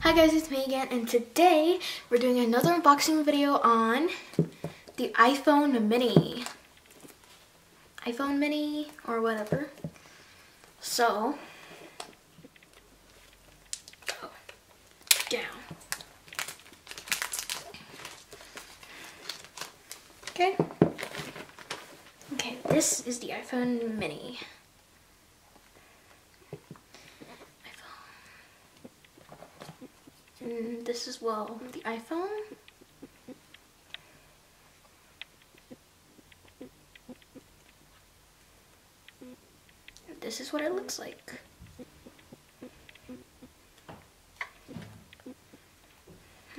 Hi guys, it's me again, and today we're doing another unboxing video on the iPhone Mini. iPhone Mini or whatever. So, go down. Okay. Okay, this is the iPhone Mini. And this is, well, the iPhone. This is what it looks like.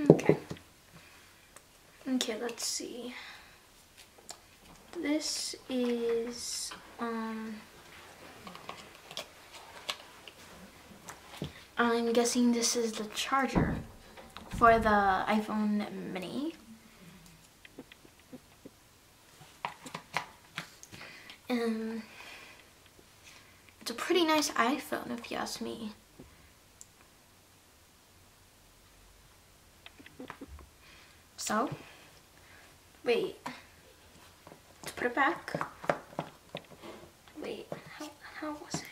Okay. Okay, let's see. This is, um, I'm guessing this is the charger for the iPhone mini. And it's a pretty nice iPhone if you ask me. So, wait, let's put it back. Wait, how, how was it?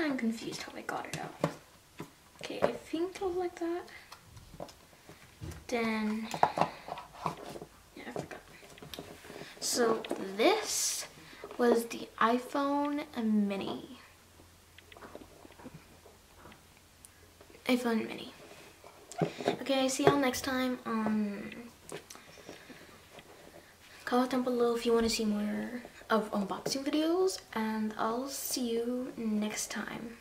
I'm confused how I got it out. Okay, I think it was like that. Then, yeah, I forgot. So this was the iPhone Mini. iPhone Mini. Okay, I see y'all next time. Um, comment down below if you want to see more of unboxing videos and I'll see you next time.